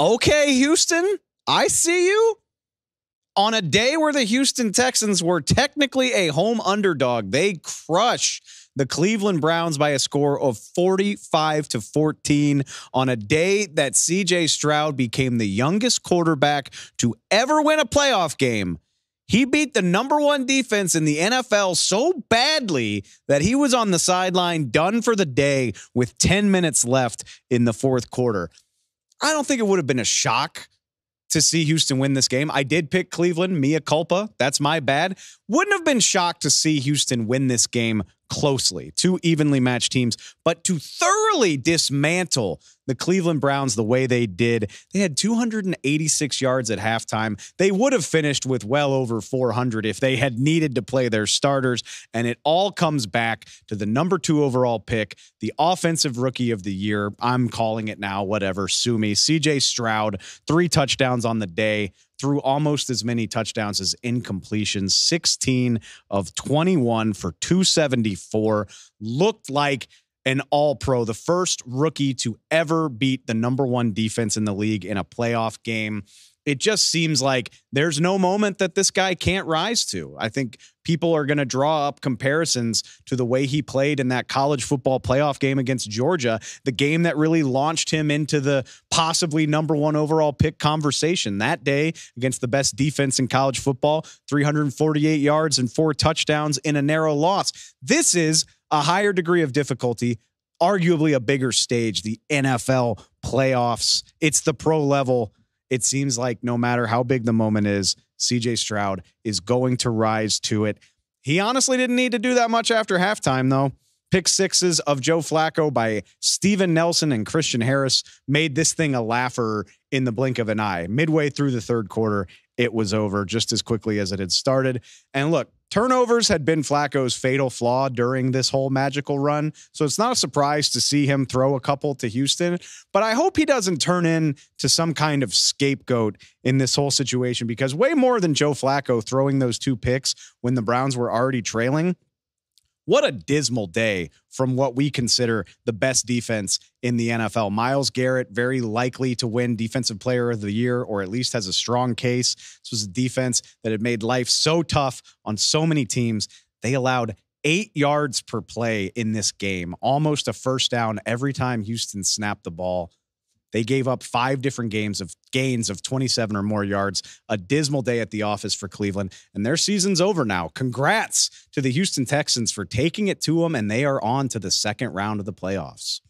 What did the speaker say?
Okay, Houston, I see you. On a day where the Houston Texans were technically a home underdog, they crush the Cleveland Browns by a score of 45 to 14 on a day that CJ Stroud became the youngest quarterback to ever win a playoff game. He beat the number one defense in the NFL so badly that he was on the sideline, done for the day with 10 minutes left in the fourth quarter. I don't think it would have been a shock to see Houston win this game. I did pick Cleveland, mea culpa. That's my bad. Wouldn't have been shocked to see Houston win this game closely, two evenly matched teams, but to thoroughly dismantle the Cleveland Browns the way they did. They had 286 yards at halftime. They would have finished with well over 400 if they had needed to play their starters. And it all comes back to the number two overall pick, the offensive rookie of the year. I'm calling it now, whatever. Sue me. CJ Stroud, three touchdowns on the day threw almost as many touchdowns as incompletions. 16 of 21 for 274 looked like an all pro, the first rookie to ever beat the number one defense in the league in a playoff game it just seems like there's no moment that this guy can't rise to. I think people are going to draw up comparisons to the way he played in that college football playoff game against Georgia, the game that really launched him into the possibly number one overall pick conversation that day against the best defense in college football 348 yards and four touchdowns in a narrow loss. This is a higher degree of difficulty. Arguably a bigger stage, the NFL playoffs. It's the pro level it seems like no matter how big the moment is, CJ Stroud is going to rise to it. He honestly didn't need to do that much after halftime, though. Pick sixes of Joe Flacco by Steven Nelson and Christian Harris made this thing a laugher in the blink of an eye. Midway through the third quarter, it was over just as quickly as it had started. And look, Turnovers had been Flacco's fatal flaw during this whole magical run. So it's not a surprise to see him throw a couple to Houston. But I hope he doesn't turn into some kind of scapegoat in this whole situation because way more than Joe Flacco throwing those two picks when the Browns were already trailing what a dismal day from what we consider the best defense in the NFL. Myles Garrett, very likely to win Defensive Player of the Year, or at least has a strong case. This was a defense that had made life so tough on so many teams. They allowed eight yards per play in this game, almost a first down every time Houston snapped the ball. They gave up five different games of gains of 27 or more yards. A dismal day at the office for Cleveland, and their season's over now. Congrats to the Houston Texans for taking it to them, and they are on to the second round of the playoffs.